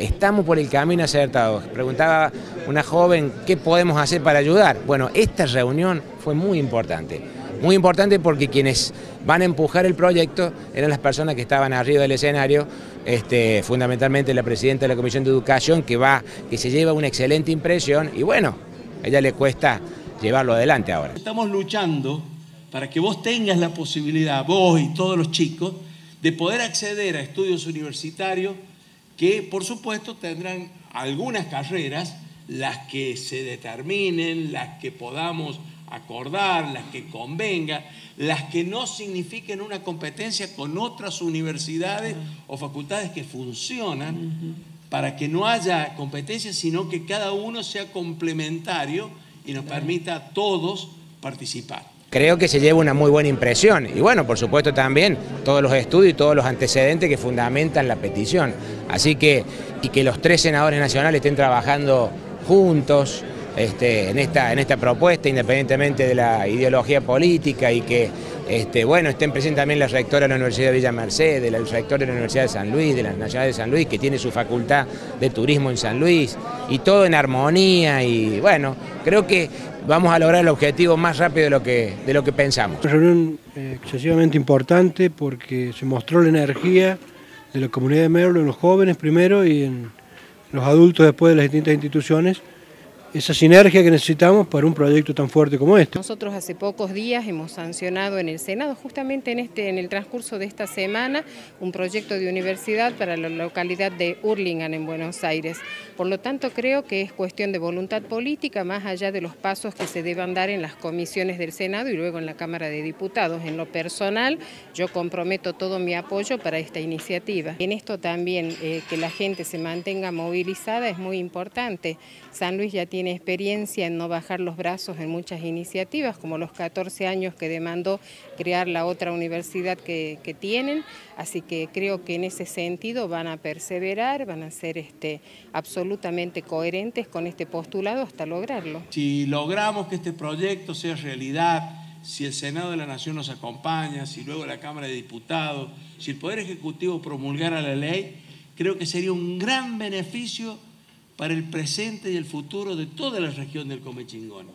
Estamos por el camino acertado. Preguntaba una joven, ¿qué podemos hacer para ayudar? Bueno, esta reunión fue muy importante. Muy importante porque quienes van a empujar el proyecto eran las personas que estaban arriba del escenario, este, fundamentalmente la presidenta de la Comisión de Educación, que, va, que se lleva una excelente impresión y bueno, a ella le cuesta llevarlo adelante ahora. Estamos luchando para que vos tengas la posibilidad, vos y todos los chicos, de poder acceder a estudios universitarios que por supuesto tendrán algunas carreras, las que se determinen, las que podamos acordar, las que convenga, las que no signifiquen una competencia con otras universidades o facultades que funcionan para que no haya competencia, sino que cada uno sea complementario y nos permita a todos participar. Creo que se lleva una muy buena impresión y bueno, por supuesto también todos los estudios y todos los antecedentes que fundamentan la petición. Así que, y que los tres senadores nacionales estén trabajando juntos, este, en, esta, en esta propuesta, independientemente de la ideología política y que este, bueno, estén presentes también la rectora de la Universidad de Villa Mercedes, el rector de la Universidad de San Luis, de la Nacional de San Luis, que tiene su facultad de turismo en San Luis, y todo en armonía y bueno, creo que vamos a lograr el objetivo más rápido de lo que, de lo que pensamos. Una reunión eh, excesivamente importante porque se mostró la energía de la comunidad de Merlo en los jóvenes primero y en los adultos después de las distintas instituciones esa sinergia que necesitamos para un proyecto tan fuerte como este. Nosotros hace pocos días hemos sancionado en el Senado, justamente en, este, en el transcurso de esta semana, un proyecto de universidad para la localidad de Hurlingham en Buenos Aires. Por lo tanto, creo que es cuestión de voluntad política, más allá de los pasos que se deban dar en las comisiones del Senado y luego en la Cámara de Diputados. En lo personal, yo comprometo todo mi apoyo para esta iniciativa. En esto también, eh, que la gente se mantenga movilizada es muy importante. San Luis ya tiene tiene experiencia en no bajar los brazos en muchas iniciativas, como los 14 años que demandó crear la otra universidad que, tienen, así que creo que en ese sentido van a perseverar, van a ser este, absolutamente coherentes con este postulado hasta lograrlo. Si logramos que este proyecto sea realidad, si el Senado de la Nación nos acompaña, si luego la Cámara de Diputados, si el Poder Ejecutivo promulgara la ley, creo que sería un gran beneficio para el presente y el futuro de toda la región del Comechingón.